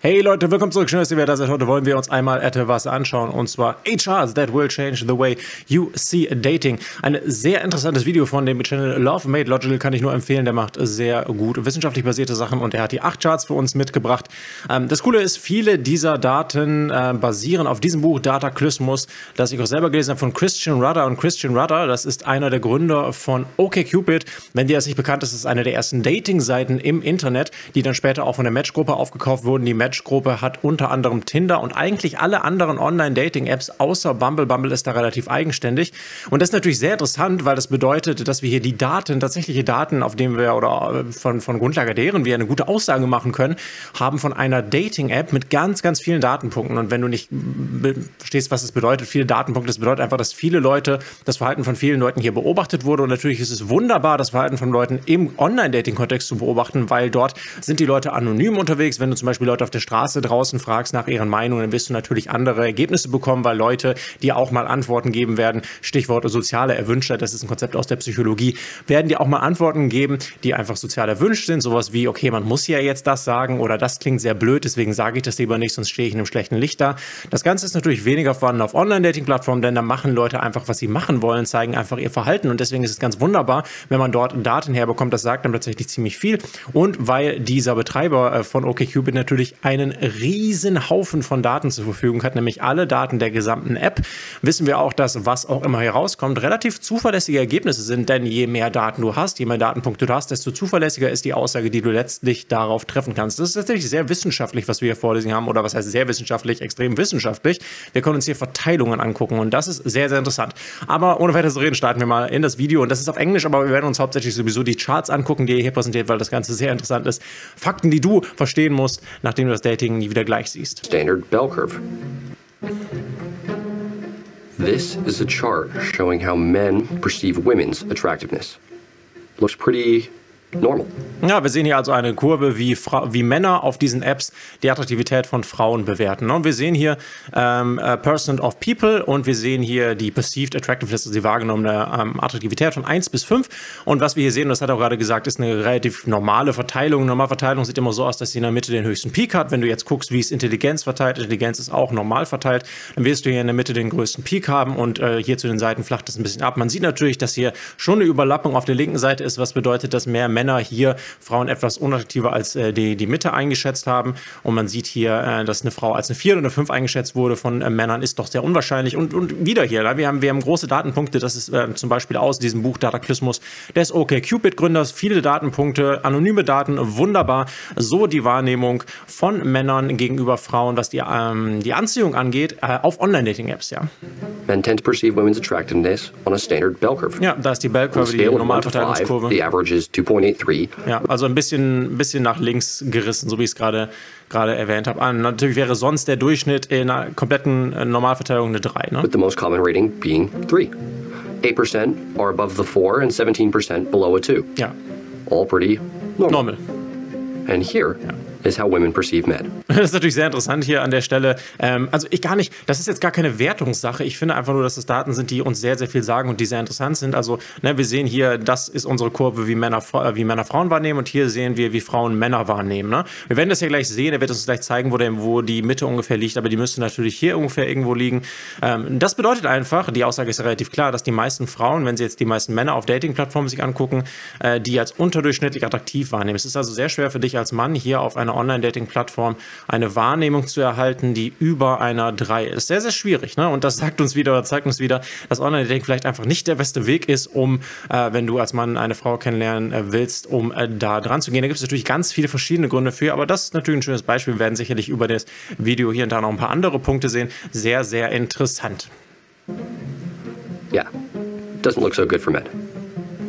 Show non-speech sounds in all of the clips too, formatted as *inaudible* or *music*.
Hey Leute, willkommen zurück. Schön, dass ihr wieder da seid. Heute wollen wir uns einmal etwas anschauen und zwar HRs That Will Change the Way You See Dating. Ein sehr interessantes Video von dem Channel Love Made Logical kann ich nur empfehlen. Der macht sehr gut wissenschaftlich basierte Sachen und er hat die acht Charts für uns mitgebracht. Ähm, das Coole ist, viele dieser Daten äh, basieren auf diesem Buch Dataclysmus, das ich auch selber gelesen habe von Christian Rudder. Und Christian Rudder, das ist einer der Gründer von OkCupid. Wenn dir das nicht bekannt ist, ist eine der ersten Dating-Seiten im Internet, die dann später auch von der Matchgruppe aufgekauft wurden. Die Matchgruppe hat unter anderem Tinder und eigentlich alle anderen Online-Dating-Apps außer Bumble. Bumble ist da relativ eigenständig. Und das ist natürlich sehr interessant, weil das bedeutet, dass wir hier die Daten, tatsächliche Daten, auf denen wir oder äh, von, von Grundlage deren wir eine gute Aussage machen können, haben von einer Dating-App mit ganz, ganz vielen Datenpunkten. Und wenn du nicht verstehst, was es bedeutet, viele Datenpunkte, das bedeutet einfach, dass viele Leute, das Verhalten von vielen Leuten hier beobachtet wurde. Und natürlich ist es wunderbar, das Verhalten von Leuten im Online-Dating-Kontext zu beobachten, weil dort sind die Leute anonym unterwegs. Wenn du zum Beispiel Leute auf der der Straße draußen fragst nach ihren Meinungen, dann wirst du natürlich andere Ergebnisse bekommen, weil Leute dir auch mal Antworten geben werden. Stichwort soziale Erwünschtheit, das ist ein Konzept aus der Psychologie, werden dir auch mal Antworten geben, die einfach sozial erwünscht sind. Sowas wie, okay, man muss ja jetzt das sagen oder das klingt sehr blöd, deswegen sage ich das lieber nicht, sonst stehe ich in einem schlechten Licht da. Das Ganze ist natürlich weniger vorhanden auf Online-Dating-Plattformen, denn da machen Leute einfach, was sie machen wollen, zeigen einfach ihr Verhalten und deswegen ist es ganz wunderbar, wenn man dort Daten herbekommt. Das sagt dann tatsächlich ziemlich viel und weil dieser Betreiber äh, von OkCupid natürlich einen riesen Haufen von Daten zur Verfügung hat, nämlich alle Daten der gesamten App, wissen wir auch, dass was auch immer herauskommt, relativ zuverlässige Ergebnisse sind, denn je mehr Daten du hast, je mehr Datenpunkte du hast, desto zuverlässiger ist die Aussage, die du letztlich darauf treffen kannst. Das ist tatsächlich sehr wissenschaftlich, was wir hier vorlesen haben, oder was heißt sehr wissenschaftlich, extrem wissenschaftlich. Wir können uns hier Verteilungen angucken und das ist sehr, sehr interessant. Aber ohne weiter zu reden, starten wir mal in das Video und das ist auf Englisch, aber wir werden uns hauptsächlich sowieso die Charts angucken, die ihr hier präsentiert, weil das Ganze sehr interessant ist. Fakten, die du verstehen musst, nachdem du das Dating nie wieder gleich siehst. Standard bell curve. This is a chart showing how men perceive women's attractiveness. Looks pretty normal. Ja, wir sehen hier also eine Kurve, wie, Fra wie Männer auf diesen Apps die Attraktivität von Frauen bewerten. Und wir sehen hier ähm, Percent of People und wir sehen hier die Perceived Attractiveness, also die wahrgenommene ähm, Attraktivität von 1 bis 5. Und was wir hier sehen, das hat er auch gerade gesagt, ist eine relativ normale Verteilung. Normalverteilung sieht immer so aus, dass sie in der Mitte den höchsten Peak hat. Wenn du jetzt guckst, wie es Intelligenz verteilt, Intelligenz ist auch normal verteilt, dann wirst du hier in der Mitte den größten Peak haben und äh, hier zu den Seiten flacht es ein bisschen ab. Man sieht natürlich, dass hier schon eine Überlappung auf der linken Seite ist, was bedeutet, dass mehr Männer hier Frauen etwas unattraktiver als äh, die, die Mitte eingeschätzt haben. Und man sieht hier, äh, dass eine Frau als eine 4 oder eine 5 eingeschätzt wurde von äh, Männern, ist doch sehr unwahrscheinlich. Und, und wieder hier, wir haben, wir haben große Datenpunkte, das ist äh, zum Beispiel aus diesem Buch Dataclysmus des OkCupid-Gründers, viele Datenpunkte, anonyme Daten, wunderbar. So die Wahrnehmung von Männern gegenüber Frauen, was die, ähm, die Anziehung angeht, äh, auf Online-Dating-Apps, ja. Men tend to perceive women's attractiveness on a standard bell curve. Ja, da ist die Bell Curve, die Normalverteilungskurve. The average is 2.83. Ja, also ein bisschen, ein bisschen nach links gerissen, so wie ich es gerade gerade erwähnt habe. Ah, natürlich wäre sonst der Durchschnitt in einer kompletten äh, Normalverteilung eine 3. Ne? With the most common rating being 3. 8% are above the 4 and 17% below a 2. Ja. All pretty normal. Normal. And here is how women perceive men. *laughs* Das ist natürlich sehr interessant hier an der Stelle. Ähm, also ich gar nicht, das ist jetzt gar keine Wertungssache. Ich finde einfach nur, dass das Daten sind, die uns sehr, sehr viel sagen und die sehr interessant sind. Also ne, wir sehen hier, das ist unsere Kurve, wie Männer, äh, wie Männer Frauen wahrnehmen und hier sehen wir, wie Frauen Männer wahrnehmen. Ne? Wir werden das ja gleich sehen, er wird uns gleich zeigen, wo, der, wo die Mitte ungefähr liegt, aber die müsste natürlich hier ungefähr irgendwo liegen. Ähm, das bedeutet einfach, die Aussage ist relativ klar, dass die meisten Frauen, wenn sie jetzt die meisten Männer auf Dating-Plattformen sich angucken, äh, die als unterdurchschnittlich attraktiv wahrnehmen. Es ist also sehr schwer für dich als Mann hier auf einer Online-Dating-Plattform eine Wahrnehmung zu erhalten, die über einer 3 ist. Sehr, sehr schwierig. Ne? Und das sagt uns wieder, zeigt uns wieder, dass Online-Dating vielleicht einfach nicht der beste Weg ist, um, äh, wenn du als Mann eine Frau kennenlernen äh, willst, um äh, da dran zu gehen. Da gibt es natürlich ganz viele verschiedene Gründe für, aber das ist natürlich ein schönes Beispiel. Wir werden sicherlich über das Video hier und da noch ein paar andere Punkte sehen. Sehr, sehr interessant. Yeah, doesn't look so good for men.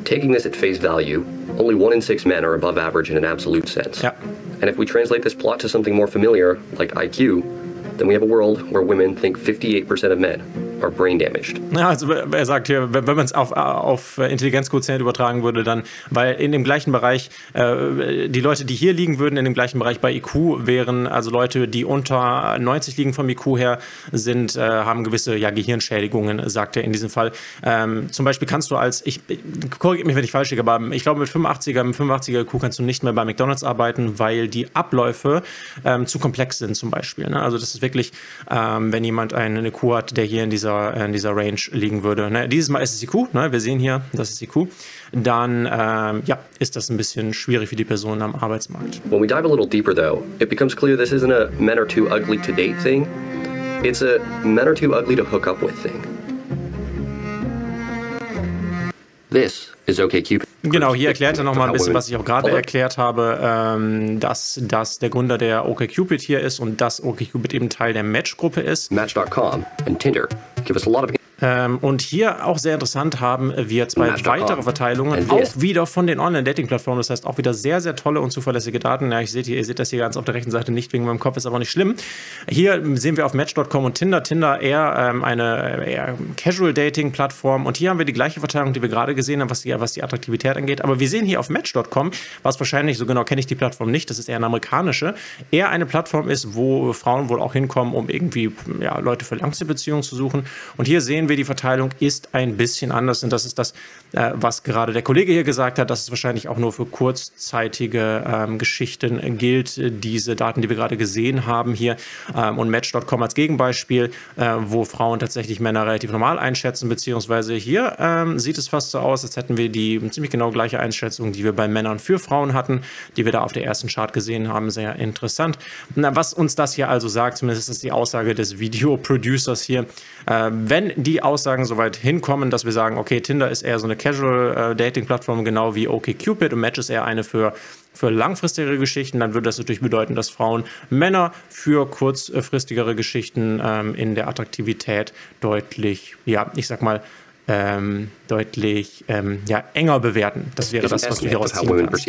Taking this at face value, only one in six men are above average in an absolute sense. Ja. And if we translate this plot to something more familiar, like IQ, then we have a world where women think 58% of men are brain damaged. Ja, also er sagt hier, wenn man es auf, auf Intelligenzquotient übertragen würde, dann, weil in dem gleichen Bereich, äh, die Leute, die hier liegen würden, in dem gleichen Bereich bei IQ wären, also Leute, die unter 90 liegen vom IQ her, sind, äh, haben gewisse ja, Gehirnschädigungen, sagt er in diesem Fall. Ähm, zum Beispiel kannst du als, ich korrigiere mich, wenn ich falsch liege, aber ich glaube mit 85er, mit 85er IQ kannst du nicht mehr bei McDonalds arbeiten, weil die Abläufe ähm, zu komplex sind zum Beispiel. Ne? Also das ist wirklich, ähm, wenn jemand eine IQ hat, der hier in dieser, in dieser Range liegen würde. Ne? Dieses Mal ist es IQ, ne? wir sehen hier, das ist IQ. Dann ähm, ja, ist das ein bisschen schwierig für die Person am Arbeitsmarkt. When we dive a little deeper though, it becomes clear this isn't a men are too ugly to date thing. It's a men are too ugly to hook up with thing. This is OkCupid. Genau, hier erklärt er nochmal ein bisschen, was ich auch gerade erklärt habe, ähm, dass, dass der Gründer der OkCupid hier ist und dass OkCupid eben Teil der Match-Gruppe ist. Match.com and Tinder give us a lot of ähm, und hier auch sehr interessant haben wir zwei weitere Verteilungen, auch wieder von den Online-Dating-Plattformen. Das heißt auch wieder sehr, sehr tolle und zuverlässige Daten. Ja, ich seht hier, ihr seht das hier ganz auf der rechten Seite nicht wegen meinem Kopf, ist aber nicht schlimm. Hier sehen wir auf Match.com und Tinder. Tinder eher ähm, eine eher Casual-Dating-Plattform. Und hier haben wir die gleiche Verteilung, die wir gerade gesehen haben, was die, was die Attraktivität angeht. Aber wir sehen hier auf Match.com, was wahrscheinlich, so genau kenne ich die Plattform nicht, das ist eher eine amerikanische, eher eine Plattform ist, wo Frauen wohl auch hinkommen, um irgendwie ja, Leute für Langzeitbeziehungen zu suchen. Und hier sehen wir, die Verteilung ist ein bisschen anders. Und das ist das, äh, was gerade der Kollege hier gesagt hat, dass es wahrscheinlich auch nur für kurzzeitige ähm, Geschichten gilt. Diese Daten, die wir gerade gesehen haben hier ähm, und Match.com als Gegenbeispiel, äh, wo Frauen tatsächlich Männer relativ normal einschätzen, beziehungsweise hier ähm, sieht es fast so aus, als hätten wir die ziemlich genau gleiche Einschätzung, die wir bei Männern für Frauen hatten, die wir da auf der ersten Chart gesehen haben. Sehr interessant. Na, was uns das hier also sagt, zumindest ist die Aussage des Video-Producers hier, äh, wenn die Aussagen soweit hinkommen, dass wir sagen, okay, Tinder ist eher so eine Casual-Dating-Plattform, genau wie OkCupid und Match ist eher eine für für langfristigere Geschichten, dann würde das natürlich bedeuten, dass Frauen Männer für kurzfristigere Geschichten ähm, in der Attraktivität deutlich, ja, ich sag mal, ähm, deutlich ähm, ja, enger bewerten. Das wäre das, was du hieraus ziehen kannst.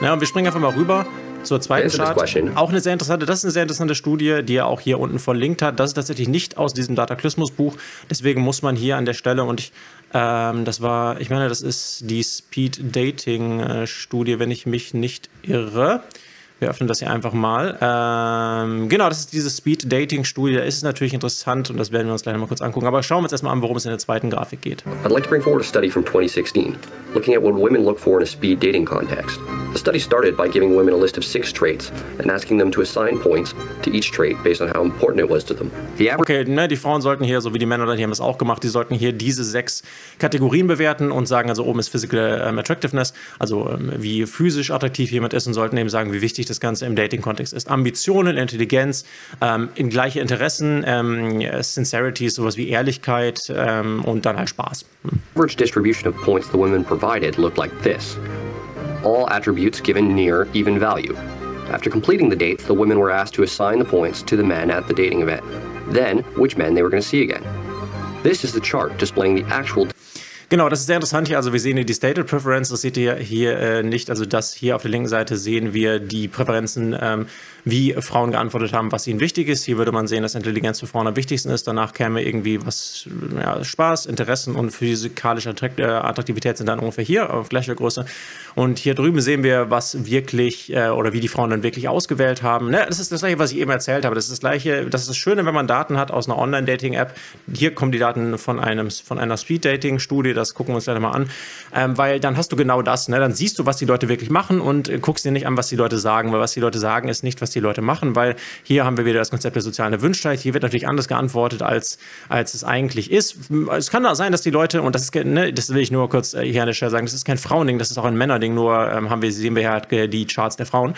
Ja, und wir springen einfach mal rüber zur zweiten Chart. Auch eine sehr interessante, das ist eine sehr interessante Studie, die er auch hier unten verlinkt hat. Das ist tatsächlich nicht aus diesem Dataklysmus-Buch. Deswegen muss man hier an der Stelle, und ich, ähm, das war, ich meine, das ist die Speed Dating-Studie, wenn ich mich nicht irre. Wir öffnen das hier einfach mal. Ähm, genau, das ist diese Speed-Dating-Studie. Da ist es natürlich interessant und das werden wir uns gleich mal kurz angucken. Aber schauen wir uns erstmal an, worum es in der zweiten Grafik geht. I'd like to bring forward a study from 2016, looking at what women look for in a speed dating context. The study started by giving women a list of six traits and asking them to assign points to each trait based on how important it was to them. okay, ne, die Frauen sollten hier, so wie die Männer, die haben das auch gemacht, die sollten hier diese sechs Kategorien bewerten und sagen, also oben ist Physical ähm, Attractiveness, also ähm, wie physisch attraktiv jemand ist und sollten eben sagen, wie wichtig wichtig das Ganze im Dating-Kontext ist. Ambitionen, Intelligenz, ähm, in gleiche Interessen, ähm, Sincerity, sowas wie Ehrlichkeit ähm, und dann halt Spaß. Hm. Average distribution of points the women provided looked like this. All attributes given near even value. After completing the dates, the women were asked to assign the points to the men at the dating event. Then, which men they were going to see again. This is the chart displaying the actual Genau, das ist sehr interessant hier. Also wir sehen hier die Stated Preference, das seht ihr hier äh, nicht. Also das hier auf der linken Seite sehen wir die Präferenzen ähm, wie Frauen geantwortet haben, was ihnen wichtig ist. Hier würde man sehen, dass Intelligenz für Frauen am wichtigsten ist. Danach käme irgendwie was, ja, Spaß, Interessen und physikalische äh, Attraktivität sind dann ungefähr hier auf gleicher Größe. Und hier drüben sehen wir, was wirklich äh, oder wie die Frauen dann wirklich ausgewählt haben. Ne, das ist das gleiche, was ich eben erzählt habe. Das ist das gleiche, das ist das Schöne, wenn man Daten hat aus einer Online-Dating-App. Hier kommen die Daten von einem von einer Speed-Dating-Studie. Das gucken wir uns gleich mal an, ähm, weil dann hast du genau das. Ne? Dann siehst du, was die Leute wirklich machen und äh, guckst dir nicht an, was die Leute sagen, weil was die Leute sagen ist nicht, was die die Leute machen, weil hier haben wir wieder das Konzept der sozialen Erwünschtheit. Hier wird natürlich anders geantwortet, als, als es eigentlich ist. Es kann auch sein, dass die Leute, und das ist, ne, das will ich nur kurz äh, hier an der Stelle sagen, das ist kein Frauending, das ist auch ein Männerding, nur ähm, haben wir, sehen wir halt die Charts der Frauen.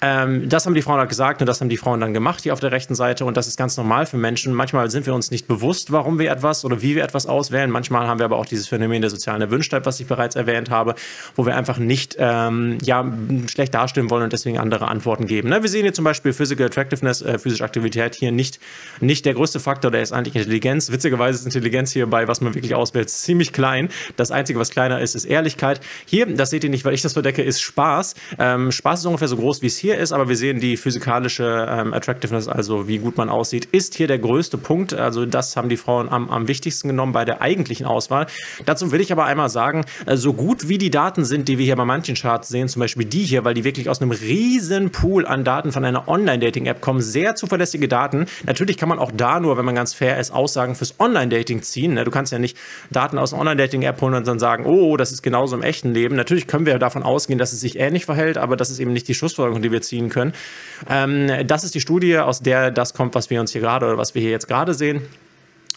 Ähm, das haben die Frauen halt gesagt und das haben die Frauen dann gemacht hier auf der rechten Seite und das ist ganz normal für Menschen. Manchmal sind wir uns nicht bewusst, warum wir etwas oder wie wir etwas auswählen. Manchmal haben wir aber auch dieses Phänomen der sozialen Erwünschtheit, was ich bereits erwähnt habe, wo wir einfach nicht ähm, ja, schlecht darstellen wollen und deswegen andere Antworten geben. Ne? Wir sehen hier zum Beispiel Physical Attractiveness, äh, physische Aktivität hier nicht, nicht der größte Faktor, der ist eigentlich Intelligenz. Witzigerweise ist Intelligenz hierbei, was man wirklich auswählt, ziemlich klein. Das Einzige, was kleiner ist, ist Ehrlichkeit. Hier, das seht ihr nicht, weil ich das verdecke, ist Spaß. Ähm, Spaß ist ungefähr so groß, wie es hier ist, aber wir sehen die physikalische ähm, Attractiveness, also wie gut man aussieht, ist hier der größte Punkt. Also das haben die Frauen am, am wichtigsten genommen bei der eigentlichen Auswahl. Dazu will ich aber einmal sagen, äh, so gut wie die Daten sind, die wir hier bei manchen Charts sehen, zum Beispiel die hier, weil die wirklich aus einem riesen Pool an Daten von einer Online-Dating-App kommen, sehr zuverlässige Daten. Natürlich kann man auch da nur, wenn man ganz fair ist, Aussagen fürs Online-Dating ziehen. Ne? Du kannst ja nicht Daten aus einer Online-Dating-App holen und dann sagen, oh, das ist genauso im echten Leben. Natürlich können wir davon ausgehen, dass es sich ähnlich verhält, aber das ist eben nicht die Schlussfolgerung, die wir ziehen können. Ähm, das ist die Studie, aus der das kommt, was wir uns hier gerade oder was wir hier jetzt gerade sehen.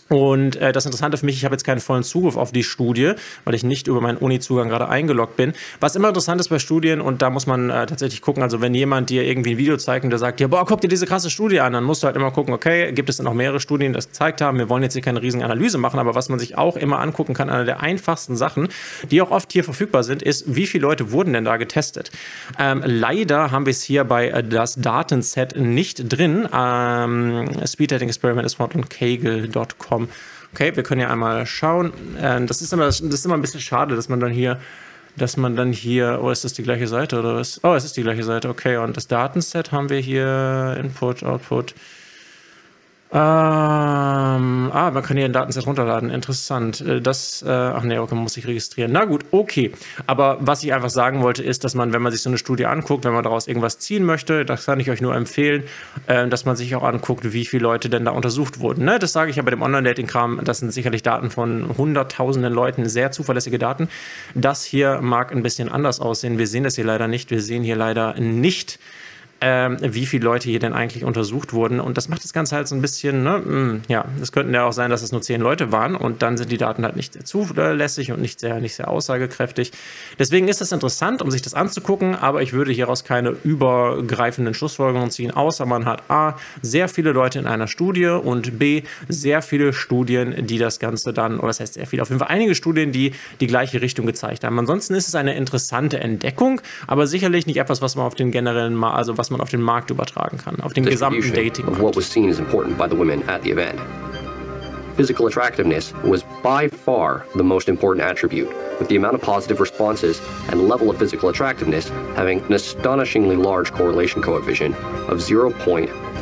Und äh, das Interessante für mich, ich habe jetzt keinen vollen Zugriff auf die Studie, weil ich nicht über meinen Uni-Zugang gerade eingeloggt bin. Was immer interessant ist bei Studien, und da muss man äh, tatsächlich gucken, also wenn jemand dir irgendwie ein Video zeigt und der sagt, ja, boah, guck dir diese krasse Studie an, dann musst du halt immer gucken, okay, gibt es denn noch mehrere Studien, die das gezeigt haben? Wir wollen jetzt hier keine riesige Analyse machen, aber was man sich auch immer angucken kann, eine der einfachsten Sachen, die auch oft hier verfügbar sind, ist, wie viele Leute wurden denn da getestet? Ähm, leider haben wir es hier bei äh, das Datenset nicht drin. Ähm, Speed Dating Experiment ist von kegel.com kommen. Okay, wir können ja einmal schauen. Äh, das, ist immer, das ist immer ein bisschen schade, dass man dann hier, dass man dann hier, oh, ist das die gleiche Seite oder was? Oh, es ist die gleiche Seite, okay. Und das Datenset haben wir hier, Input, Output. Ähm, ah, man kann hier ein Datenset runterladen. Interessant. Äh, das, äh, ach nee, okay, man muss sich registrieren. Na gut, okay. Aber was ich einfach sagen wollte, ist, dass man, wenn man sich so eine Studie anguckt, wenn man daraus irgendwas ziehen möchte, das kann ich euch nur empfehlen, äh, dass man sich auch anguckt, wie viele Leute denn da untersucht wurden. Ne? Das sage ich ja bei dem Online-Dating-Kram. Das sind sicherlich Daten von hunderttausenden Leuten, sehr zuverlässige Daten. Das hier mag ein bisschen anders aussehen. Wir sehen das hier leider nicht. Wir sehen hier leider nicht ähm, wie viele Leute hier denn eigentlich untersucht wurden. Und das macht das Ganze halt so ein bisschen, ne, mh, hm, ja, es könnten ja auch sein, dass es nur zehn Leute waren und dann sind die Daten halt nicht sehr zuverlässig und nicht sehr, nicht sehr aussagekräftig. Deswegen ist es interessant, um sich das anzugucken, aber ich würde hieraus keine übergreifenden Schlussfolgerungen ziehen, außer man hat A, sehr viele Leute in einer Studie und B, sehr viele Studien, die das Ganze dann, oder das heißt sehr viele, auf jeden Fall einige Studien, die die gleiche Richtung gezeigt haben. Ansonsten ist es eine interessante Entdeckung, aber sicherlich nicht etwas, was man auf den generellen, also was was man auf den Markt übertragen kann, auf den gesamten Dating. Of what was seen as important by the women at the event. Physical attractiveness was by far the most important attribute, with the amount of positive responses and level of physical attractiveness having an astonishingly large correlation coefficient of 0.8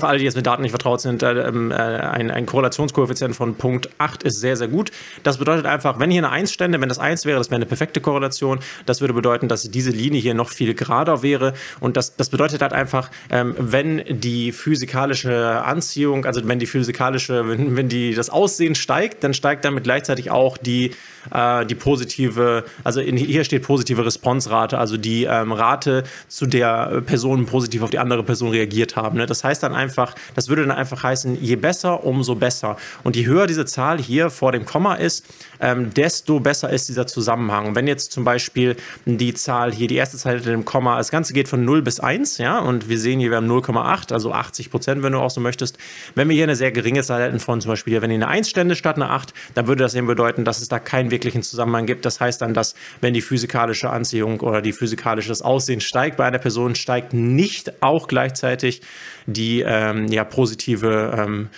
für alle, die jetzt mit Daten nicht vertraut sind, äh, ähm, äh, ein, ein Korrelationskoeffizient von Punkt 8 ist sehr, sehr gut. Das bedeutet einfach, wenn hier eine 1 stände, wenn das 1 wäre, das wäre eine perfekte Korrelation. Das würde bedeuten, dass diese Linie hier noch viel gerader wäre. Und das, das bedeutet halt einfach, ähm, wenn die physikalische Anziehung, also wenn die physikalische, wenn, wenn die, das Aussehen steigt, dann steigt damit gleichzeitig auch die, äh, die positive, also in, hier steht positive Responsrate, also die ähm, Rate, zu der Personen positiv auf die andere Person reagiert haben haben. Ne? Das heißt dann einfach, das würde dann einfach heißen, je besser, umso besser. Und je höher diese Zahl hier vor dem Komma ist, ähm, desto besser ist dieser Zusammenhang. Wenn jetzt zum Beispiel die Zahl hier, die erste Zahl hinter dem Komma, das Ganze geht von 0 bis 1, ja, und wir sehen hier, wir haben 0,8, also 80 Prozent, wenn du auch so möchtest. Wenn wir hier eine sehr geringe Zahl hätten von zum Beispiel, wenn hier eine 1 stände statt eine 8, dann würde das eben bedeuten, dass es da keinen wirklichen Zusammenhang gibt. Das heißt dann, dass wenn die physikalische Anziehung oder die physikalische Aussehen steigt bei einer Person, steigt nicht auch gleichzeitig die ähm, ja, positive ähm,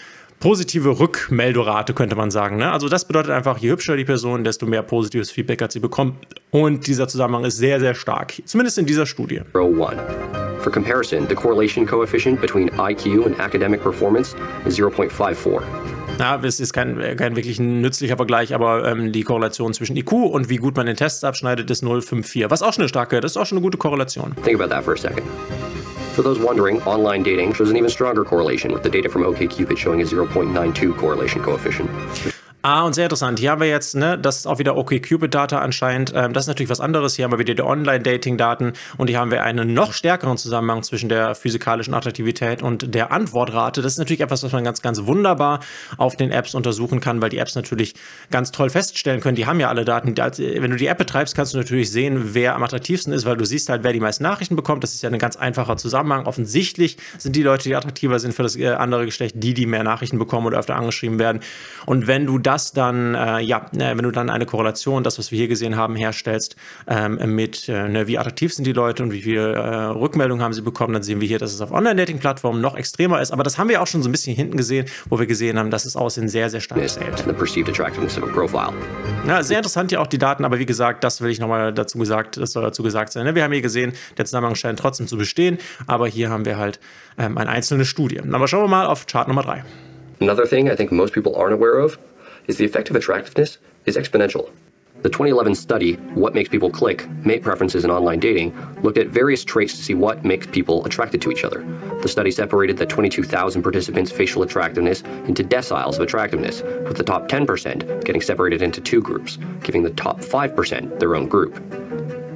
positive Rückmeldorate, könnte man sagen. Ne? Also das bedeutet einfach, je hübscher die Person, desto mehr positives Feedback hat sie bekommen. Und dieser Zusammenhang ist sehr, sehr stark, zumindest in dieser Studie. For comparison, the correlation coefficient between IQ and academic performance is 0.54. Ja, es ist kein, kein wirklich nützlicher Vergleich, aber ähm, die Korrelation zwischen IQ und wie gut man den Tests abschneidet, ist 0,54. Was auch schon eine starke, das ist auch schon eine gute Korrelation. Think about that for a second. For those wondering, online dating shows an even stronger correlation, with the data from OKCupid showing a 0.92 correlation coefficient. Ah, und sehr interessant. Hier haben wir jetzt, ne, das ist auch wieder OkCupid-Data anscheinend. Ähm, das ist natürlich was anderes. Hier haben wir wieder die Online-Dating-Daten und hier haben wir einen noch stärkeren Zusammenhang zwischen der physikalischen Attraktivität und der Antwortrate. Das ist natürlich etwas, was man ganz, ganz wunderbar auf den Apps untersuchen kann, weil die Apps natürlich ganz toll feststellen können. Die haben ja alle Daten. Wenn du die App betreibst, kannst du natürlich sehen, wer am attraktivsten ist, weil du siehst halt, wer die meisten Nachrichten bekommt. Das ist ja ein ganz einfacher Zusammenhang. Offensichtlich sind die Leute, die attraktiver sind für das äh, andere Geschlecht, die, die mehr Nachrichten bekommen oder öfter angeschrieben werden. Und wenn du da das dann, äh, ja, äh, wenn du dann eine Korrelation, das, was wir hier gesehen haben, herstellst, ähm, mit, äh, ne, wie attraktiv sind die Leute und wie viele äh, Rückmeldungen haben sie bekommen, dann sehen wir hier, dass es auf Online-Dating-Plattformen noch extremer ist. Aber das haben wir auch schon so ein bisschen hinten gesehen, wo wir gesehen haben, dass es Aussehen sehr, sehr stark zählt. Ja, sehr interessant hier auch die Daten, aber wie gesagt, das will ich nochmal dazu gesagt, das soll dazu gesagt sein. Ne? Wir haben hier gesehen, der Zusammenhang scheint trotzdem zu bestehen, aber hier haben wir halt ähm, eine einzelne Studie. Aber schauen wir mal auf Chart Nummer 3. Another thing I think most people aren't aware of is the effect of attractiveness is exponential. The 2011 study, What Makes People Click Mate Preferences in Online Dating, looked at various traits to see what makes people attracted to each other. The study separated the 22,000 participants' facial attractiveness into deciles of attractiveness, with the top 10% getting separated into two groups, giving the top 5% their own group.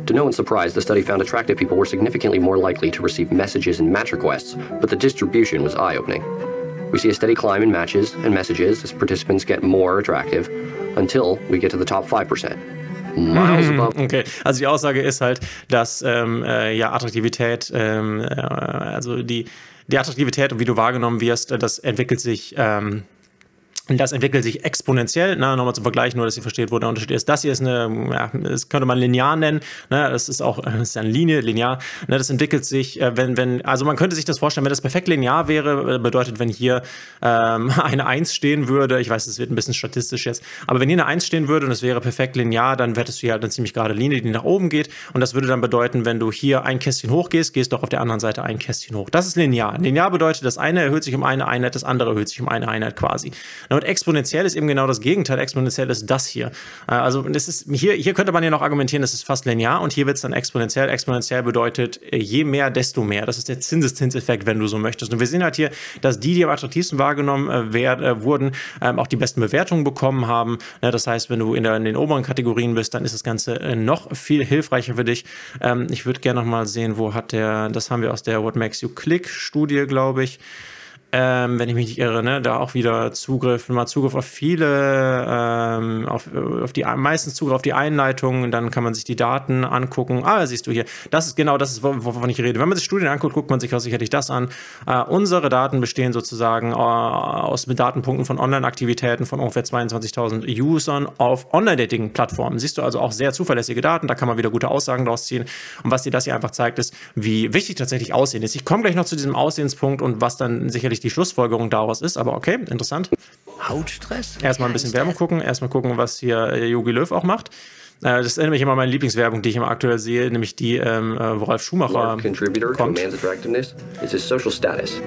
To no one's surprise, the study found attractive people were significantly more likely to receive messages and match requests, but the distribution was eye opening. We see a steady climb in matches and messages as participants get more attractive until we get to the top 5%. Miles mhm. above. Okay, also die Aussage ist halt, dass ähm, äh, ja Attraktivität, ähm, äh, also die, die Attraktivität und wie du wahrgenommen wirst, das entwickelt sich ähm, das entwickelt sich exponentiell. Ne? Nochmal zum Vergleich, nur dass ihr versteht, wo der Unterschied ist. Das hier ist eine, ja, das könnte man linear nennen. Ne? Das ist auch, das ist eine Linie, linear. Ne? Das entwickelt sich, äh, wenn, wenn, also man könnte sich das vorstellen, wenn das perfekt linear wäre, äh, bedeutet, wenn hier ähm, *laughs* eine 1 stehen würde, ich weiß, es wird ein bisschen statistisch jetzt, aber wenn hier eine 1 stehen würde und es wäre perfekt linear, dann hättest du hier halt eine ziemlich gerade Linie, die nach oben geht. Und das würde dann bedeuten, wenn du hier ein Kästchen hoch gehst, du auch auf der anderen Seite ein Kästchen hoch. Das ist linear. Linear bedeutet, das eine erhöht sich um eine Einheit, das andere erhöht sich um eine Einheit quasi. Und exponentiell ist eben genau das Gegenteil. Exponentiell ist das hier. Äh, also das ist, hier, hier könnte man ja noch argumentieren, das ist fast linear und hier wird es dann exponentiell. Exponentiell bedeutet, äh, je mehr, desto mehr. Das ist der Zinseszinseffekt, wenn du so möchtest. Und wir sehen halt hier, dass die, die am attraktivsten wahrgenommen äh, werden, wurden, ähm, auch die besten Bewertungen bekommen haben. Ja, das heißt, wenn du in, der, in, den oberen Kategorien bist, dann ist das Ganze noch viel hilfreicher für dich. Ähm, ich würde gerne noch mal sehen, wo hat der, das haben wir aus der What Makes You Click Studie, glaube ich ähm, wenn ich mich nicht irre, ne, da auch wieder Zugriff, mal Zugriff auf viele, ähm, auf, auf die meistens Zugriff auf die Einleitungen, dann kann man sich die Daten angucken. Ah, siehst du hier, das ist genau das, ist, wovon ich rede. Wenn man sich Studien anguckt, guckt man sich auch sicherlich das an. Äh, unsere Daten bestehen sozusagen äh, aus Datenpunkten von Online-Aktivitäten von ungefähr 22.000 Usern auf Online-Dating-Plattformen. Siehst du also auch sehr zuverlässige Daten, da kann man wieder gute Aussagen daraus ziehen. Und was dir das hier einfach zeigt, ist, wie wichtig tatsächlich Aussehen ist. Ich komme gleich noch zu diesem Aussehenspunkt und was dann sicherlich die die Schlussfolgerung daraus ist, aber okay, interessant. Hautstress? Erstmal ein bisschen Werbung gucken, erstmal gucken, was hier Yogi Löw auch macht. Äh, das erinnert mich immer an meine Lieblingswerbung, die ich immer aktuell sehe, nämlich die, ähm, äh, wo Ralf Schumacher kommt. to a man's attractiveness is his social status.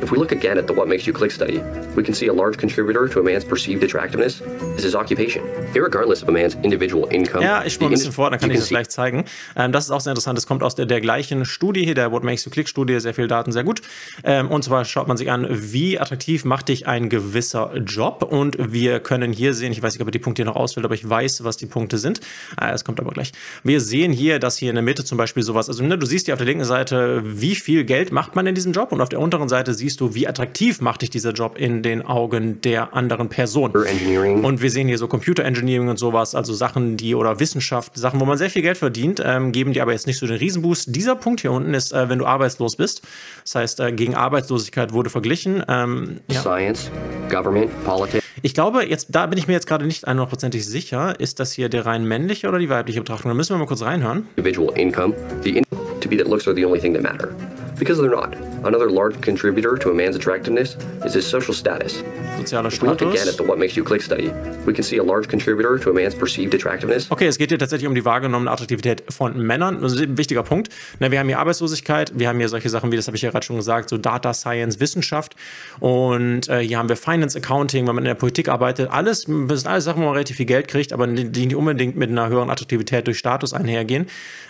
If we look again at the What Makes You Click study, we can see a large contributor to a man's perceived attractiveness is his occupation. Irregardless of a man's individual income. Ja, ich spule ein bisschen vor, dann kann ich das gleich zeigen. Ähm, das ist auch sehr interessant. Das kommt aus der, der, gleichen Studie hier, der What Makes You Click Studie, sehr viele Daten, sehr gut. Ähm, und zwar schaut man sich an, wie attraktiv macht dich ein gewisser Job. Und wir können hier sehen, ich weiß nicht, ob er die Punkte hier noch ausfüllt, aber ich weiß, was die Punkte sind. Äh, es kommt aber gleich. Wir sehen hier, dass hier in der Mitte zum Beispiel sowas, also ne, du siehst hier auf der linken Seite, wie viel Geld macht man in diesem Job und auf der unteren Seite siehst siehst du, wie attraktiv macht dich dieser Job in den Augen der anderen Person. Und wir sehen hier so Computer Engineering und sowas, also Sachen, die oder Wissenschaft, Sachen, wo man sehr viel Geld verdient, ähm, geben dir aber jetzt nicht so den Riesenboost. Dieser Punkt hier unten ist, äh, wenn du arbeitslos bist. Das heißt, äh, gegen Arbeitslosigkeit wurde verglichen. Ähm, ja. Science, Government, Politics. Ich glaube, jetzt, da bin ich mir jetzt gerade nicht 100%ig sicher, ist das hier der rein männliche oder die weibliche Betrachtung? Da müssen wir mal kurz reinhören. Individual income, the in to be that looks are the only thing that matter. Because they're not. Another large contributor to a man's attractiveness is his social status. Sozialer If we look again at the What Makes You Click study, we can see a large contributor to a man's perceived attractiveness. Okay, es geht hier tatsächlich um die wahrgenommene Attraktivität von Männern. Das ist ein wichtiger Punkt. Na, wir haben hier Arbeitslosigkeit, wir haben hier solche Sachen wie, das habe ich ja gerade schon gesagt, so Data Science, Wissenschaft. Und äh, hier haben wir Finance, Accounting, wenn man in der Politik arbeitet. Alles, das sind alles Sachen, wo man relativ viel Geld kriegt, aber die nicht unbedingt mit einer höheren Attraktivität durch Status einhergehen.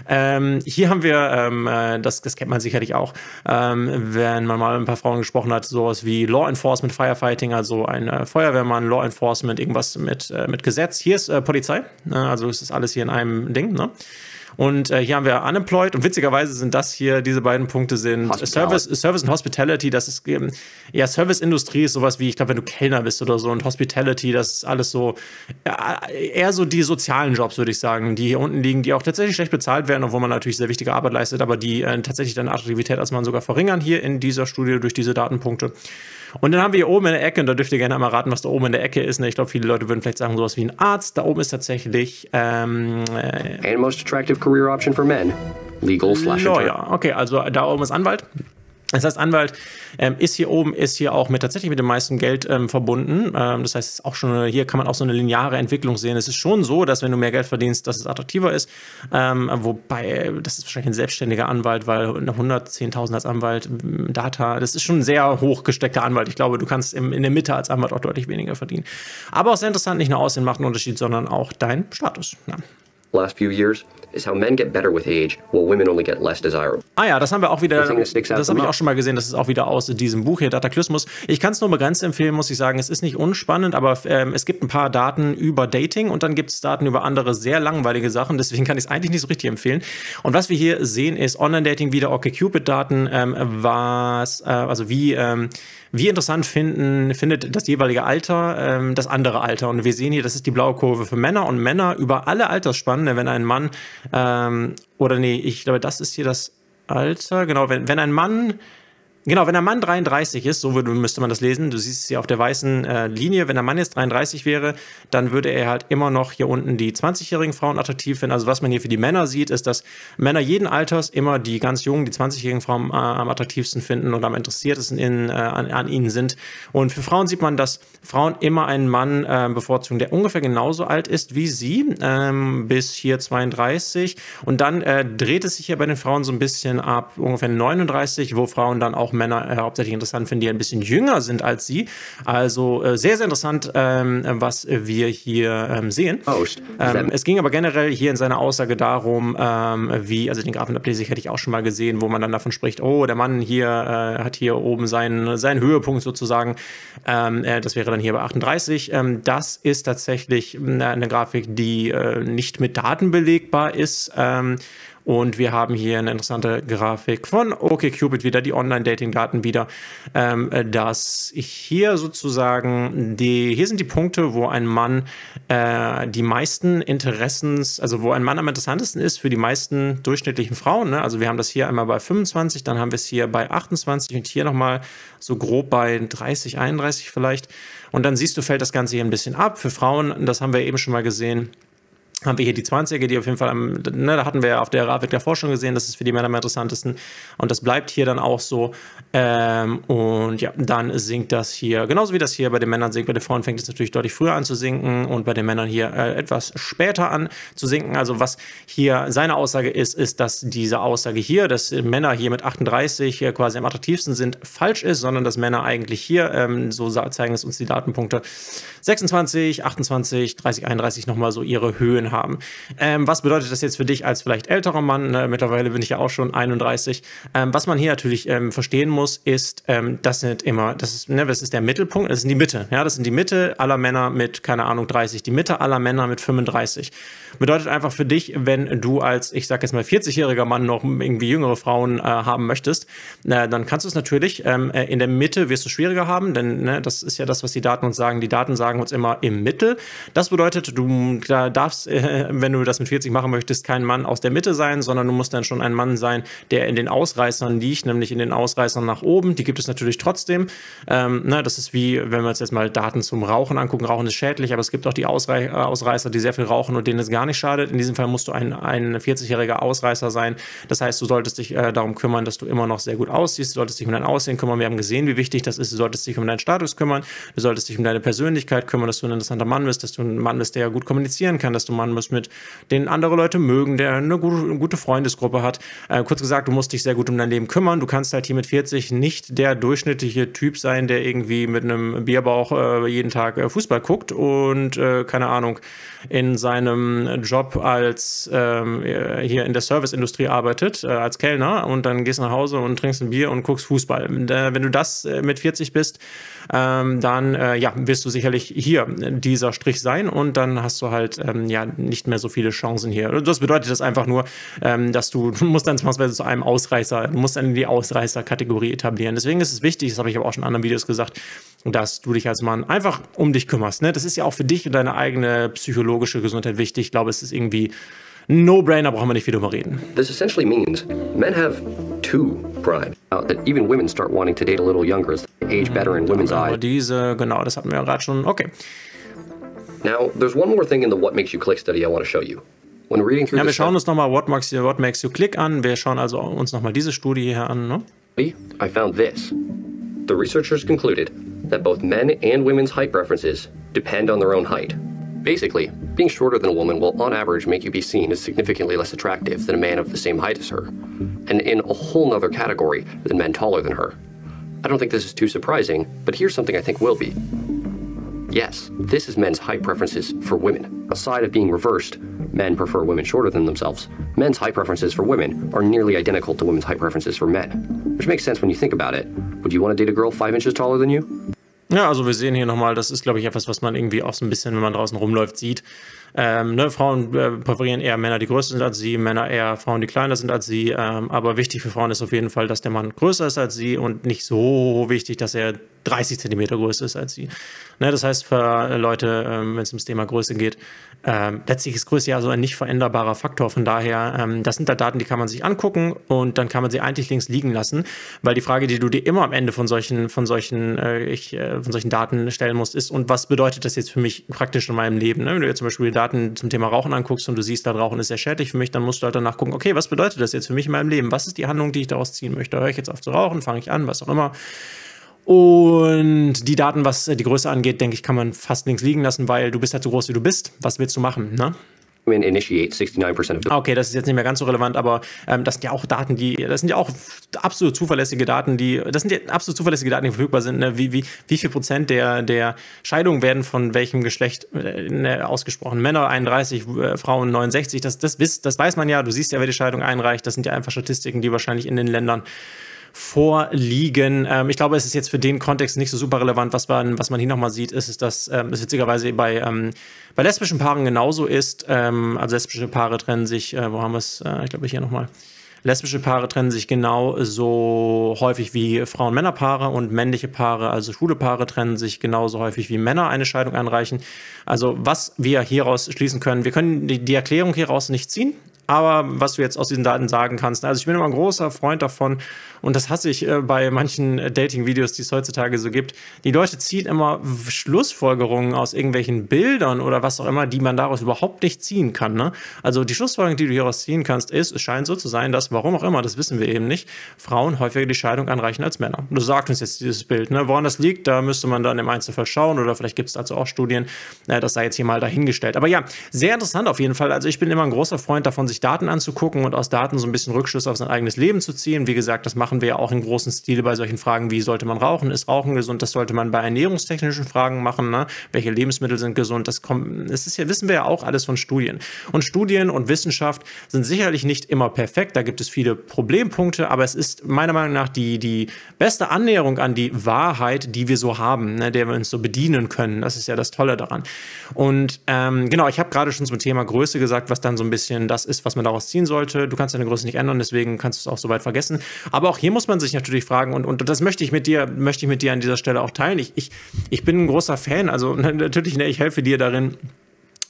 Ähm, hier haben wir, ähm, äh, das, das kennt man sicherlich auch, ähm, wenn man mal mit ein paar Frauen gesprochen hat, sowas wie Law Enforcement, Firefighting, also ein äh, Feuerwehrmann, Law Enforcement, irgendwas mit, äh, mit Gesetz. Hier ist äh, Polizei, ne? also es ist alles hier in einem Ding. Ne? Und äh, hier haben wir Unemployed und witzigerweise sind das hier, diese beiden Punkte sind Service, Service und Hospitality. Das ist ähm, ja Serviceindustrie ist sowas wie, ich glaube, wenn du Kellner bist oder so und Hospitality, das ist alles so ja, eher so die sozialen Jobs, würde ich sagen, die hier unten liegen, die auch tatsächlich schlecht bezahlt werden, obwohl man natürlich sehr wichtige Arbeit leistet, aber die äh, tatsächlich deine Attraktivität als man sogar verringern hier in dieser Studie durch diese Datenpunkte. Und dann haben wir hier oben in der Ecke, und da dürft ihr gerne einmal raten, was da oben in der Ecke ist. Ne? Ich glaube, viele Leute würden vielleicht sagen, sowas wie ein Arzt. Da oben ist tatsächlich. Ähm, äh, And most attractive career option for men. Legal slash Lawyer. Okay, also da oben ist Anwalt. Das heißt, Anwalt ähm, ist hier oben, ist hier auch mit tatsächlich mit dem meisten Geld ähm, verbunden. Ähm, das heißt, auch schon hier kann man auch so eine lineare Entwicklung sehen. Es ist schon so, dass wenn du mehr Geld verdienst, dass es attraktiver ist. Ähm, wobei, das ist wahrscheinlich ein selbstständiger Anwalt, weil 110.000 als Anwalt, Data, das ist schon ein sehr hoch gesteckter Anwalt. Ich glaube, du kannst im, in der Mitte als Anwalt auch deutlich weniger verdienen. Aber auch sehr interessant, nicht nur Aussehen macht einen Unterschied, sondern auch dein Status. Ja. Last few years, is how men get better with age, while women only get less desirable. Ah ja, das haben wir auch wieder, das habe ich auch schon mal gesehen, das ist auch wieder aus diesem Buch hier, Dataklismus. Ich kann es nur begrenzt empfehlen, muss ich sagen. Es ist nicht unspannend, aber ähm, es gibt ein paar Daten über Dating und dann gibt es Daten über andere sehr langweilige Sachen, deswegen kann ich es eigentlich nicht so richtig empfehlen. Und was wir hier sehen, ist Online-Dating wieder OkCupid-Daten, ähm, was, äh, also wie, ähm, wie interessant finden, findet das jeweilige Alter ähm, das andere Alter. Und wir sehen hier, das ist die blaue Kurve für Männer und Männer über alle Altersspannen, wenn ein Mann ähm, oder nee, ich glaube, das ist hier das Alter. Genau, wenn, wenn ein Mann Genau, wenn der Mann 33 ist, so würde, müsste man das lesen, du siehst es hier auf der weißen äh, Linie, wenn der Mann jetzt 33 wäre, dann würde er halt immer noch hier unten die 20-jährigen Frauen attraktiv finden. Also was man hier für die Männer sieht, ist, dass Männer jeden Alters immer die ganz jungen, die 20-jährigen Frauen äh, am attraktivsten finden und am interessiertesten in, äh, an, an, ihnen sind. Und für Frauen sieht man, dass Frauen immer einen Mann äh, bevorzugen, der ungefähr genauso alt ist wie sie, ähm, bis hier 32. Und dann äh, dreht es sich hier bei den Frauen so ein bisschen ab ungefähr 39, wo Frauen dann auch Männer äh, hauptsächlich interessant finden, die ein bisschen jünger sind als sie. Also äh, sehr, sehr interessant, ähm, was wir hier ähm, sehen. Ähm, es ging aber generell hier in seiner Aussage darum, ähm, wie, also den Graphenableser hätte ich auch schon mal gesehen, wo man dann davon spricht, oh, der Mann hier äh, hat hier oben seinen, seinen Höhepunkt sozusagen. Ähm, äh, das wäre dann hier bei 38. Ähm, das ist tatsächlich eine, eine Grafik, die äh, nicht mit Daten belegbar ist. Und wir haben hier eine interessante Grafik von OkCupid wieder, die Online-Dating-Daten wieder, ähm, dass hier sozusagen die, hier sind die Punkte, wo ein Mann äh, die meisten Interessens, also wo ein Mann am interessantesten ist für die meisten durchschnittlichen Frauen. Ne? Also wir haben das hier einmal bei 25, dann haben wir es hier bei 28 und hier nochmal so grob bei 30, 31 vielleicht. Und dann siehst du, fällt das Ganze hier ein bisschen ab. Für Frauen, das haben wir eben schon mal gesehen, haben wir hier die 20er, die auf jeden Fall, am, ne, da hatten wir ja auf der Grafik davor schon gesehen, das ist für die Männer am interessantesten. Und das bleibt hier dann auch so. Ähm, und ja, dann sinkt das hier, genauso wie das hier bei den Männern sinkt. Bei den Frauen fängt es natürlich deutlich früher an zu sinken und bei den Männern hier äh, etwas später an zu sinken. Also was hier seine Aussage ist, ist, dass diese Aussage hier, dass Männer hier mit 38 hier quasi am attraktivsten sind, falsch ist, sondern dass Männer eigentlich hier, ähm, so zeigen es uns die Datenpunkte, 26, 28, 30, 31 nochmal so ihre Höhen haben. Ähm, was bedeutet das jetzt für dich als vielleicht älterer Mann? Ne? Mittlerweile bin ich ja auch schon 31. Ähm, was man hier natürlich ähm, verstehen muss, ist, ähm, das sind immer, das ist, ne, das ist der Mittelpunkt, das ist die Mitte. Ja, das sind die Mitte aller Männer mit, keine Ahnung, 30, die Mitte aller Männer mit 35. Bedeutet einfach für dich, wenn du als, ich sag jetzt mal, 40-jähriger Mann noch irgendwie jüngere Frauen äh, haben möchtest, äh, dann kannst du es natürlich ähm, äh, in der Mitte wirst du schwieriger haben, denn ne, das ist ja das, was die Daten uns sagen. Die Daten sagen uns immer im Mittel. Das bedeutet, du da darfst *laughs* wenn du das mit 40 machen möchtest, kein Mann aus der Mitte sein, sondern du musst dann schon ein Mann sein, der in den Ausreißern liegt, nämlich in den Ausreißern nach oben. Die gibt es natürlich trotzdem. Ähm, na, das ist wie, wenn wir uns jetzt mal Daten zum Rauchen angucken. Rauchen ist schädlich, aber es gibt auch die Ausrei äh, Ausreißer, die sehr viel rauchen und denen es gar nicht schadet. In diesem Fall musst du ein, ein 40-jähriger Ausreißer sein. Das heißt, du solltest dich äh, darum kümmern, dass du immer noch sehr gut aussiehst. Du solltest dich um dein Aussehen kümmern. Wir haben gesehen, wie wichtig das ist. Du solltest dich um deinen Status kümmern. Du solltest dich um deine Persönlichkeit kümmern, dass du ein interessanter Mann bist, dass du ein Mann bist, der gut kommunizieren kann, dass du ein Mann bist, mit den andere Leute mögen, der eine gute, eine gute Freundesgruppe hat. Äh, kurz gesagt, du musst dich sehr gut um dein Leben kümmern. Du kannst halt hier mit 40 nicht der durchschnittliche Typ sein, der irgendwie mit einem Bierbauch äh, jeden Tag äh, Fußball guckt und äh, keine Ahnung in seinem Job als ähm, hier in der Serviceindustrie arbeitet, äh, als Kellner und dann gehst nach Hause und trinkst ein Bier und guckst Fußball. Äh, wenn du das mit 40 bist, ähm, dann ja, wirst du sicherlich hier dieser Strich sein und dann hast du halt ähm, ja nicht mehr so viele Chancen hier. Das bedeutet das einfach nur, ähm, dass du, du musst dann zwangsweise zu einem Ausreißer, du musst dann in die Ausreißer-Kategorie etablieren. Deswegen ist es wichtig, das habe ich aber auch schon in anderen Videos gesagt, dass du dich als Mann einfach um dich kümmerst. Ne? Das ist ja auch für dich und deine eigene psychologische Gesundheit wichtig. Ich glaube, es ist irgendwie No-brainer, brauchen wir nicht viel drüber reden. This essentially means men have two primes. Uh, that even women start wanting to date a little younger as they age better in women's Aber eyes. diese, genau, das hatten wir ja gerade schon. Okay. Now, there's one more thing in the What Makes You Click study I want to show you. When reading through Ja, wir schauen uns nochmal What Makes You, What Makes You Click an. Wir schauen also uns nochmal diese Studie hier an. Ne? I found this. The researchers concluded that both men and women's height preferences depend on their own height. Basically, being shorter than a woman will on average make you be seen as significantly less attractive than a man of the same height as her, and in a whole nother category than men taller than her. I don't think this is too surprising, but here's something I think will be. Yes, this is men's height preferences for women. Aside of being reversed, men prefer women shorter than themselves. Men's height preferences for women are nearly identical to women's height preferences for men, which makes sense when you think about it. Would you want to date a girl five inches taller than you? Ja, also wir sehen hier nochmal, das ist, glaube ich, etwas, was man irgendwie auch so ein bisschen, wenn man draußen rumläuft, sieht. Ähm, ne, Frauen äh, präferieren eher Männer, die größer sind als sie, Männer eher Frauen, die kleiner sind als sie. Ähm, aber wichtig für Frauen ist auf jeden Fall, dass der Mann größer ist als sie und nicht so wichtig, dass er 30 Zentimeter größer ist als sie. Ne, das heißt, für Leute, ähm, wenn es ums Thema Größe geht, ähm, letztlich ist Größe ja so ein nicht veränderbarer Faktor. Von daher, ähm, das sind da Daten, die kann man sich angucken und dann kann man sie eigentlich links liegen lassen, weil die Frage, die du dir immer am Ende von solchen, von solchen, äh, ich, äh, von solchen Daten stellen musst, ist, und was bedeutet das jetzt für mich praktisch in meinem Leben? Ne? Wenn du jetzt zum Beispiel Daten zum Thema Rauchen anguckst und du siehst, da Rauchen ist sehr schädlich für mich, dann musst du halt danach gucken, okay, was bedeutet das jetzt für mich in meinem Leben? Was ist die Handlung, die ich daraus ziehen möchte? Höre ich jetzt auf zu rauchen? Fange ich an? Was auch immer. Und die Daten, was die Größe angeht, denke ich, kann man fast links liegen lassen, weil du bist halt so groß, wie du bist. Was willst du machen? Ne? Women initiate 69% of the Okay, das ist jetzt nicht mehr ganz so relevant, aber ähm, das sind ja auch Daten, die, das sind ja auch absolut zuverlässige Daten, die, das sind ja absolut zuverlässige Daten, die verfügbar sind. Ne? Wie, wie, wie viel Prozent der, der Scheidungen werden von welchem Geschlecht äh, ne, ausgesprochen? Männer 31, äh, Frauen 69, das, das, wisst, das weiß man ja, du siehst ja, wer die Scheidung einreicht. Das sind ja einfach Statistiken, die wahrscheinlich in den Ländern vorliegen. Ähm, ich glaube, es ist jetzt für den Kontext nicht so super relevant. Was man, was man hier nochmal sieht, ist, ist dass ähm, es witzigerweise bei, ähm, bei lesbischen Paaren genauso ist. Ähm, also lesbische Paare trennen sich, äh, wo haben wir es? Äh, ich glaube, hier nochmal. Lesbische Paare trennen sich genauso häufig wie Frauen-Männer-Paare und männliche Paare, also schwule Paare, trennen sich genauso häufig wie Männer eine Scheidung einreichen. Also was wir hieraus schließen können, wir können die, die Erklärung hieraus nicht ziehen, aber was du jetzt aus diesen Daten sagen kannst, also ich bin immer ein großer Freund davon und das hasse ich äh, bei manchen äh, Dating-Videos, die es heutzutage so gibt. Die Leute ziehen immer Schlussfolgerungen aus irgendwelchen Bildern oder was auch immer, die man daraus überhaupt nicht ziehen kann. Ne? Also die Schlussfolgerung, die du hieraus ziehen kannst, ist, es scheint so zu sein, dass, warum auch immer, das wissen wir eben nicht, Frauen häufiger die Scheidung anreichen als Männer. Das sagt uns jetzt dieses Bild. Ne? Woran das liegt, da müsste man dann im Einzelfall schauen oder vielleicht gibt es dazu auch Studien. Das sei jetzt hier mal dahingestellt. Aber ja, sehr interessant auf jeden Fall. Also ich bin immer ein großer Freund davon, sich Daten anzugucken und aus Daten so ein bisschen Rückschlüsse auf sein eigenes Leben zu ziehen. Wie gesagt, das machen wir ja auch in großen Stile bei solchen Fragen, wie sollte man rauchen? Ist Rauchen gesund? Das sollte man bei ernährungstechnischen Fragen machen. Ne? Welche Lebensmittel sind gesund? Das kommt, das ist ja, wissen wir ja auch alles von Studien. Und Studien und Wissenschaft sind sicherlich nicht immer perfekt. Da gibt es viele Problempunkte, aber es ist meiner Meinung nach die, die beste Annäherung an die Wahrheit, die wir so haben, ne? der wir uns so bedienen können. Das ist ja das Tolle daran. Und ähm, genau, ich habe gerade schon zum Thema Größe gesagt, was dann so ein bisschen das ist, was man daraus ziehen sollte. Du kannst deine Größe nicht ändern, deswegen kannst du es auch so weit vergessen. Aber auch hier muss man sich natürlich fragen, und, und das möchte ich mit dir, möchte ich mit dir an dieser Stelle auch teilen. Ich, ich, ich bin ein großer Fan, also *laughs* natürlich, ne, ich helfe dir darin,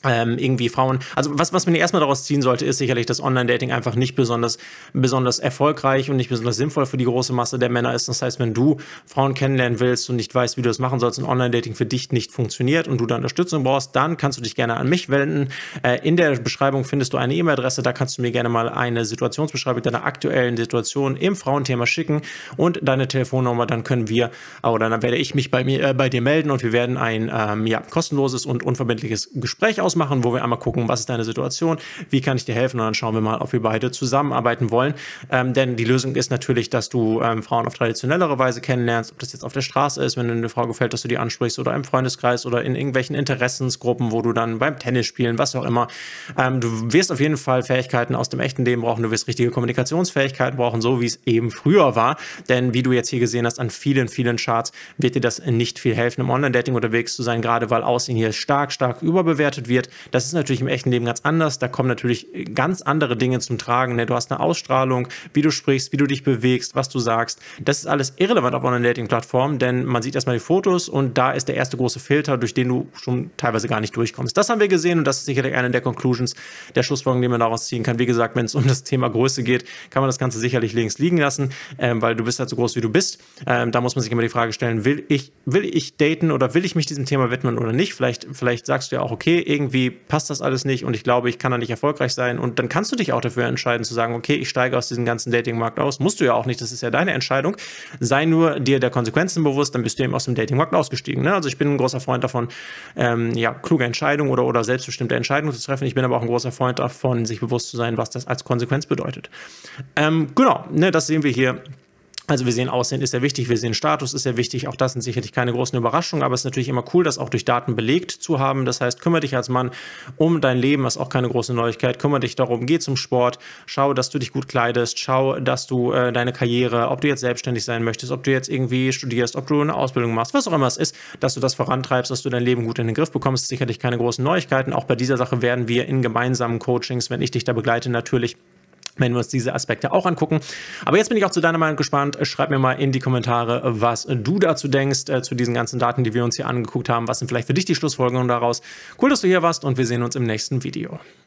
ähm, irgendwie Frauen. Also was, was man erstmal daraus ziehen sollte, ist sicherlich, dass Online-Dating einfach nicht besonders, besonders erfolgreich und nicht besonders sinnvoll für die große Masse der Männer ist. Das heißt, wenn du Frauen kennenlernen willst und nicht weißt, wie du das machen sollst und Online-Dating für dich nicht funktioniert und du da Unterstützung brauchst, dann kannst du dich gerne an mich wenden. Äh, in der Beschreibung findest du eine E-Mail-Adresse, da kannst du mir gerne mal eine Situationsbeschreibung deiner aktuellen Situation im Frauenthema schicken und deine Telefonnummer, dann können wir, oder dann werde ich mich bei mir, äh, bei dir melden und wir werden ein ähm, ja, kostenloses und unverbindliches Gespräch ausmachen, wo wir einmal gucken, was ist deine Situation, wie kann ich dir helfen und dann schauen wir mal, ob wir beide zusammenarbeiten wollen. Ähm, denn die Lösung ist natürlich, dass du ähm, Frauen auf traditionellere Weise kennenlernst, ob das jetzt auf der Straße ist, wenn dir eine Frau gefällt, dass du die ansprichst oder im Freundeskreis oder in irgendwelchen Interessensgruppen, wo du dann beim Tennis spielen, was auch immer. Ähm, du wirst auf jeden Fall Fähigkeiten aus dem echten Leben brauchen, du wirst richtige Kommunikationsfähigkeiten brauchen, so wie es eben früher war. Denn wie du jetzt hier gesehen hast, an vielen, vielen Charts wird dir das nicht viel helfen, im Online-Dating unterwegs zu sein, gerade weil Aussehen hier stark, stark überbewertet wird verliert. Das ist natürlich im echten Leben ganz anders. Da kommen natürlich ganz andere Dinge zum Tragen. Ne? Du hast eine Ausstrahlung, wie du sprichst, wie du dich bewegst, was du sagst. Das ist alles irrelevant auf Online-Dating-Plattformen, denn man sieht erstmal die Fotos und da ist der erste große Filter, durch den du schon teilweise gar nicht durchkommst. Das haben wir gesehen und das ist sicherlich eine der Conclusions, der Schlussfolgerungen, die man daraus ziehen kann. Wie gesagt, wenn es um das Thema Größe geht, kann man das Ganze sicherlich links liegen lassen, ähm, weil du bist halt so groß, wie du bist. Ähm, da muss man sich immer die Frage stellen, will ich, will ich daten oder will ich mich diesem Thema widmen oder nicht? Vielleicht, vielleicht sagst du ja auch, okay, irgendwie passt das alles nicht und ich glaube, ich kann da nicht erfolgreich sein und dann kannst du dich auch dafür entscheiden zu sagen, okay, ich steige aus diesem ganzen Datingmarkt aus. Musst du ja auch nicht, das ist ja deine Entscheidung. Sei nur dir der Konsequenzen bewusst, dann bist du eben aus dem Datingmarkt ausgestiegen. Ne? Also ich bin ein großer Freund davon, ähm, ja, kluge Entscheidungen oder, oder selbstbestimmte Entscheidungen zu treffen. Ich bin aber auch ein großer Freund davon, sich bewusst zu sein, was das als Konsequenz bedeutet. Ähm, genau, ne, das sehen wir hier also wir sehen Aussehen ist sehr wichtig, wir sehen Status ist sehr wichtig. Auch das sind sicherlich keine großen Überraschungen, aber es ist natürlich immer cool, das auch durch Daten belegt zu haben. Das heißt, kümmere dich als Mann um dein Leben, ist auch keine große Neuigkeit. Kümmere dich darum, geh zum Sport, schau, dass du dich gut kleidest, schau, dass du äh, deine Karriere, ob du jetzt selbstständig sein möchtest, ob du jetzt irgendwie studierst, ob du eine Ausbildung machst, was auch immer es ist, dass du das vorantreibst, dass du dein Leben gut in den Griff bekommst, sicherlich keine großen Neuigkeiten. Auch bei dieser Sache werden wir in gemeinsamen Coachings, wenn ich dich da begleite, natürlich wenn wir uns diese Aspekte auch angucken. Aber jetzt bin ich auch zu deiner Meinung gespannt. Schreib mir mal in die Kommentare, was du dazu denkst, äh, zu diesen ganzen Daten, die wir uns hier angeguckt haben. Was sind vielleicht für dich die Schlussfolgerungen daraus? Cool, dass du hier warst und wir sehen uns im nächsten Video.